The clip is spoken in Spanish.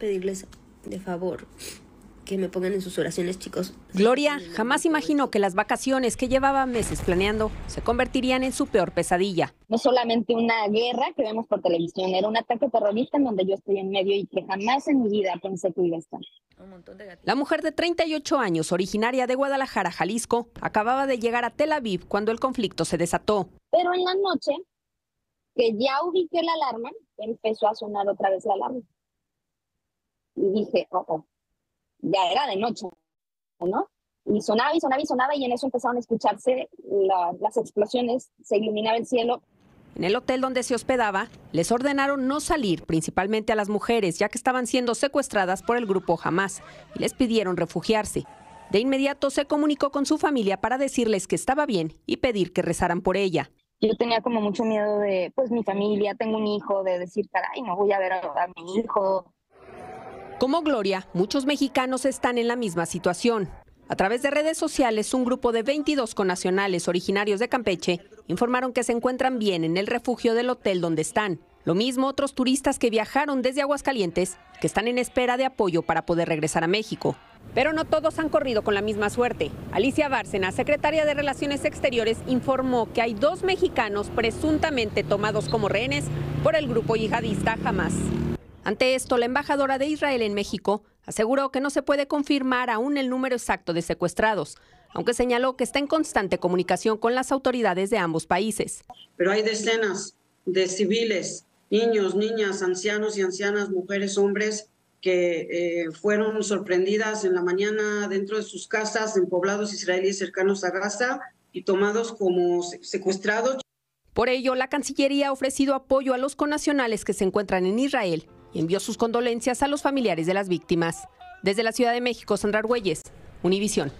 pedirles de favor que me pongan en sus oraciones, chicos. Gloria jamás imaginó que las vacaciones que llevaba meses planeando se convertirían en su peor pesadilla. No solamente una guerra que vemos por televisión, era un ataque terrorista en donde yo estoy en medio y que jamás en mi vida pensé que iba a estar. La mujer de 38 años, originaria de Guadalajara, Jalisco, acababa de llegar a Tel Aviv cuando el conflicto se desató. Pero en la noche, que ya ubiqué la alarma, empezó a sonar otra vez la alarma. Y dije, oh, oh ya era de noche, ¿no? Y sonaba y sonaba y sonaba y en eso empezaron a escucharse las explosiones, se iluminaba el cielo. En el hotel donde se hospedaba, les ordenaron no salir, principalmente a las mujeres, ya que estaban siendo secuestradas por el grupo Hamas, y les pidieron refugiarse. De inmediato se comunicó con su familia para decirles que estaba bien y pedir que rezaran por ella. Yo tenía como mucho miedo de, pues mi familia, tengo un hijo, de decir, caray, no voy a ver a mi hijo, como Gloria, muchos mexicanos están en la misma situación. A través de redes sociales, un grupo de 22 conacionales originarios de Campeche informaron que se encuentran bien en el refugio del hotel donde están. Lo mismo otros turistas que viajaron desde Aguascalientes, que están en espera de apoyo para poder regresar a México. Pero no todos han corrido con la misma suerte. Alicia Bárcena, secretaria de Relaciones Exteriores, informó que hay dos mexicanos presuntamente tomados como rehenes por el grupo yihadista Hamas. Ante esto, la embajadora de Israel en México aseguró que no se puede confirmar aún el número exacto de secuestrados, aunque señaló que está en constante comunicación con las autoridades de ambos países. Pero hay decenas de civiles, niños, niñas, ancianos y ancianas, mujeres, hombres, que eh, fueron sorprendidas en la mañana dentro de sus casas en poblados israelíes cercanos a Gaza y tomados como secuestrados. Por ello, la Cancillería ha ofrecido apoyo a los conacionales que se encuentran en Israel y envió sus condolencias a los familiares de las víctimas. Desde la Ciudad de México, Sandra Argüelles, Univisión.